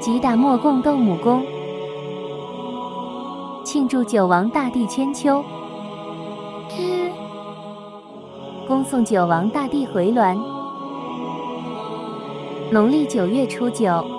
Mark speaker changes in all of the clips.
Speaker 1: 吉打莫共斗母宫，庆祝九王大帝千秋，恭送九王大帝回銮。农历九月初九。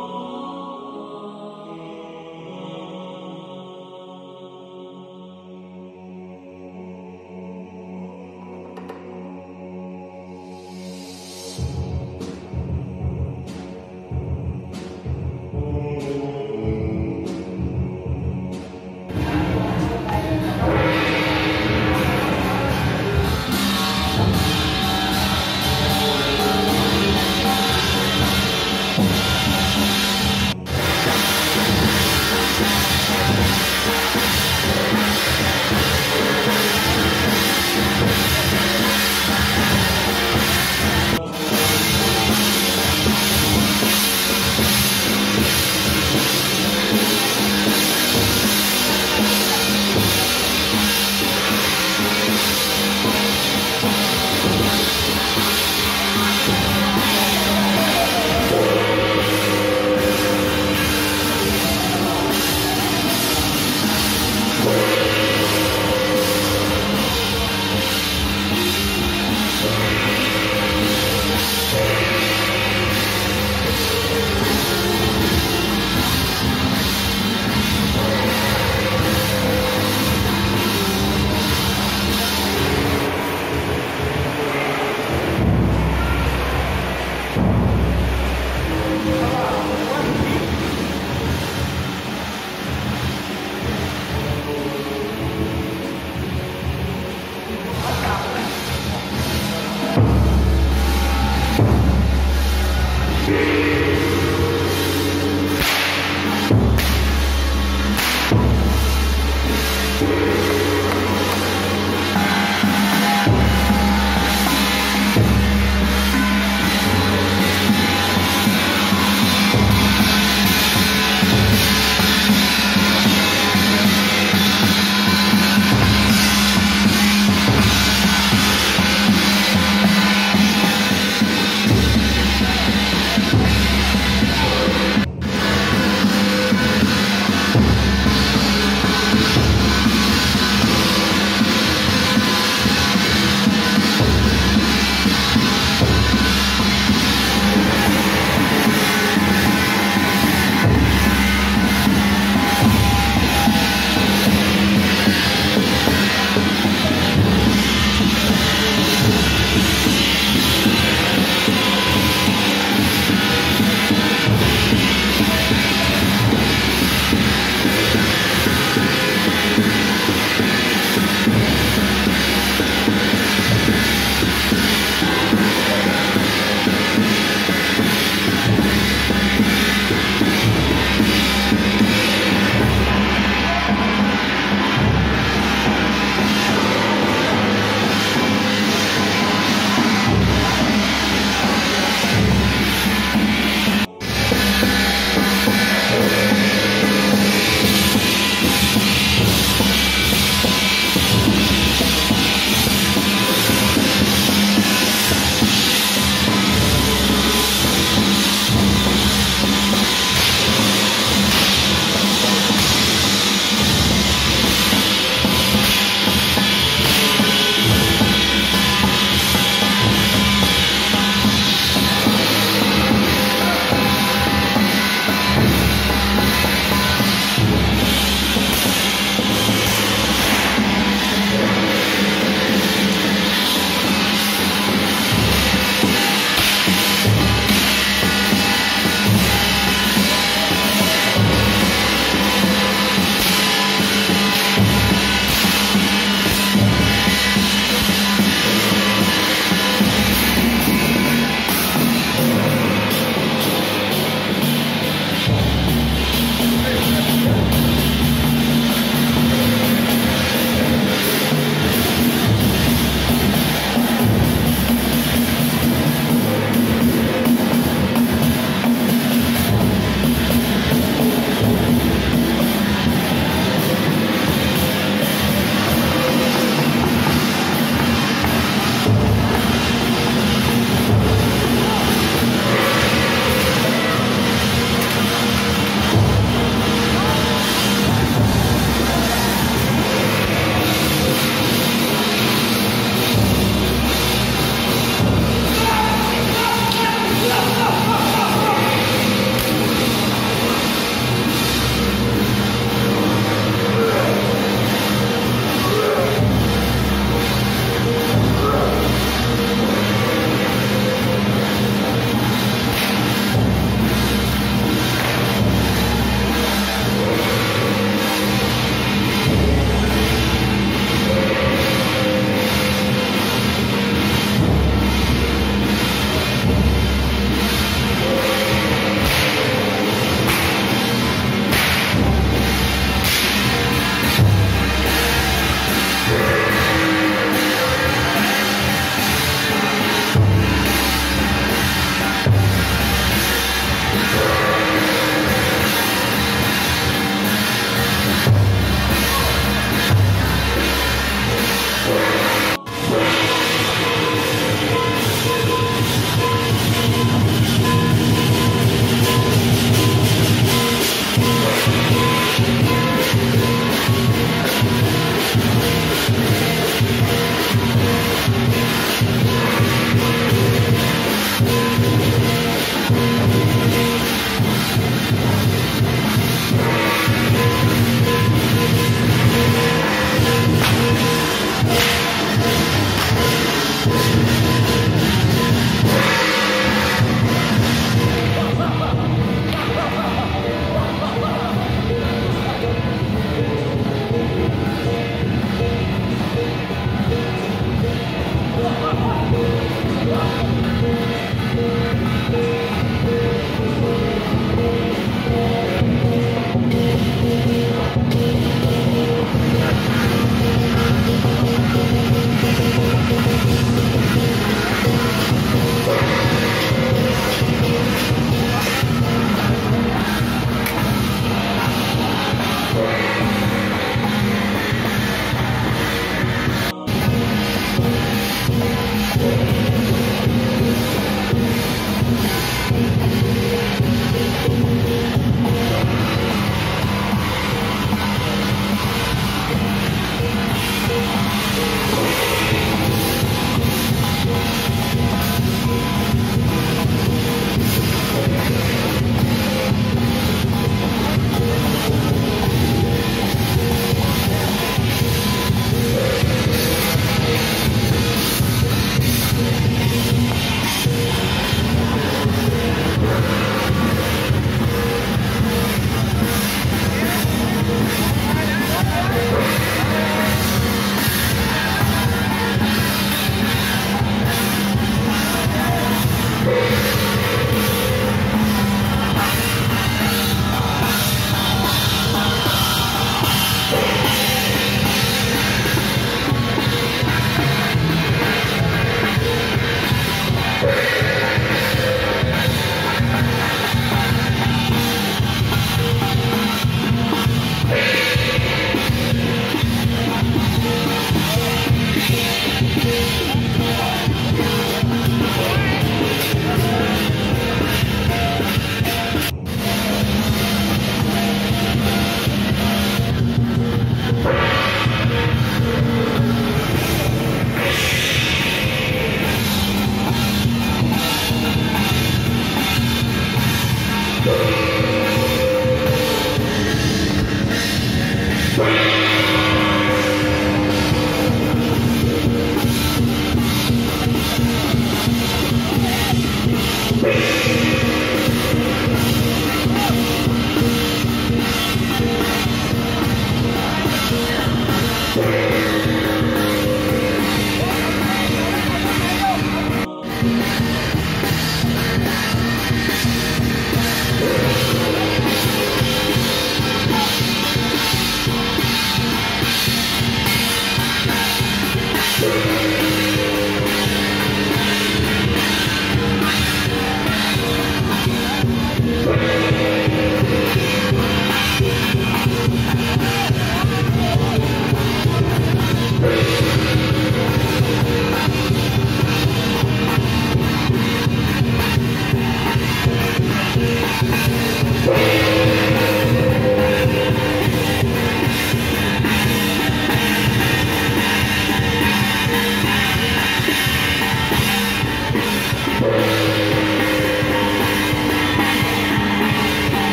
Speaker 1: Thank.